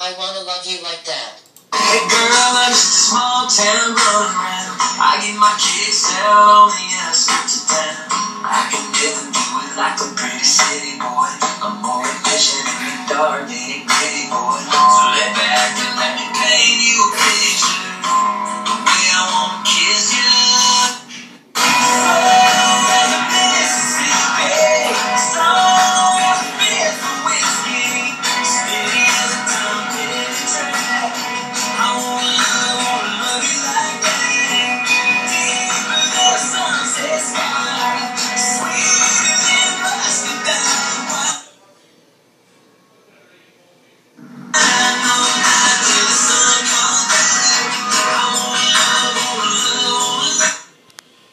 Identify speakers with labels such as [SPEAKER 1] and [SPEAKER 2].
[SPEAKER 1] I wanna love you like that.
[SPEAKER 2] Hey girl, I'm just a small town running around. I get my kicks out on the outskirts of town. I can never do it like a pretty city boy. I'm more efficient in the dark than a gritty boy. So lay back and let me paint you a picture. The way I want